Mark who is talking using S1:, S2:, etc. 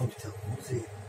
S1: まぶたをせ